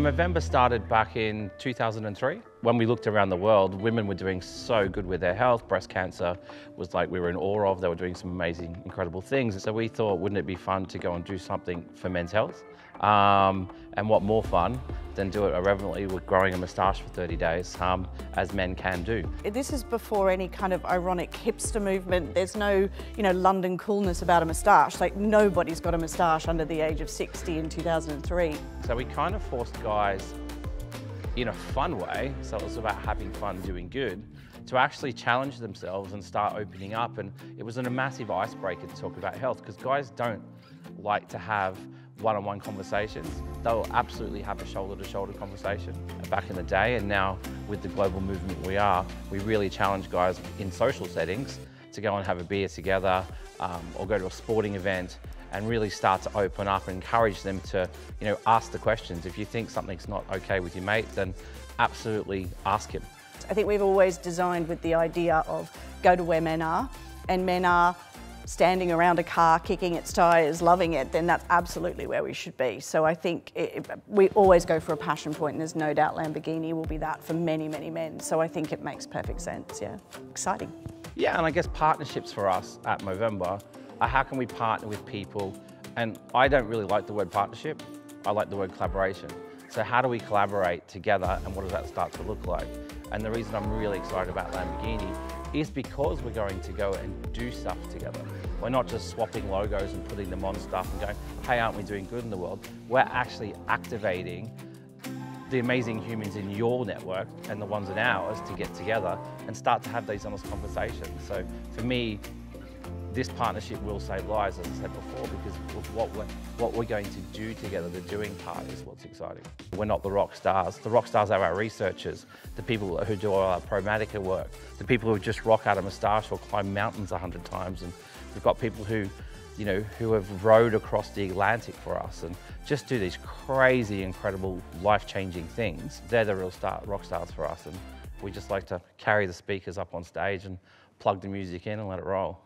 Movember started back in 2003. When we looked around the world, women were doing so good with their health. Breast cancer was like we were in awe of. They were doing some amazing, incredible things. So we thought, wouldn't it be fun to go and do something for men's health? Um, and what more fun than do it irreverently with growing a moustache for 30 days, um, as men can do. This is before any kind of ironic hipster movement. There's no, you know, London coolness about a moustache. Like nobody's got a moustache under the age of 60 in 2003. So we kind of forced guys in a fun way, so it was about having fun doing good, to actually challenge themselves and start opening up. And it was a massive icebreaker to talk about health because guys don't like to have one-on-one -on -one conversations. They'll absolutely have a shoulder-to-shoulder -shoulder conversation back in the day. And now with the global movement we are, we really challenge guys in social settings to go and have a beer together um, or go to a sporting event and really start to open up and encourage them to, you know, ask the questions. If you think something's not okay with your mate, then absolutely ask him. I think we've always designed with the idea of go to where men are, and men are standing around a car, kicking its tyres, loving it, then that's absolutely where we should be. So I think it, we always go for a passion point, and there's no doubt Lamborghini will be that for many, many men. So I think it makes perfect sense, yeah. Exciting. Yeah, and I guess partnerships for us at Movember are how can we partner with people? And I don't really like the word partnership, I like the word collaboration. So how do we collaborate together and what does that start to look like? And the reason I'm really excited about Lamborghini is because we're going to go and do stuff together. We're not just swapping logos and putting them on stuff and going, hey, aren't we doing good in the world? We're actually activating the amazing humans in your network and the ones in ours to get together and start to have these honest conversations. So for me, this partnership will save lives, as I said before, because what we're, what we're going to do together, the doing part is what's exciting. We're not the rock stars. The rock stars are our researchers, the people who do all our programmatic work, the people who just rock out a moustache or climb mountains a hundred times. And we've got people who, you know, who have rowed across the Atlantic for us and just do these crazy, incredible, life-changing things. They're the real star, rock stars for us. And we just like to carry the speakers up on stage and plug the music in and let it roll.